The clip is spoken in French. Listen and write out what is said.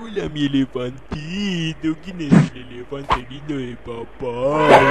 Hola mi elefantito, ¿quién es el elefante lindo de papá?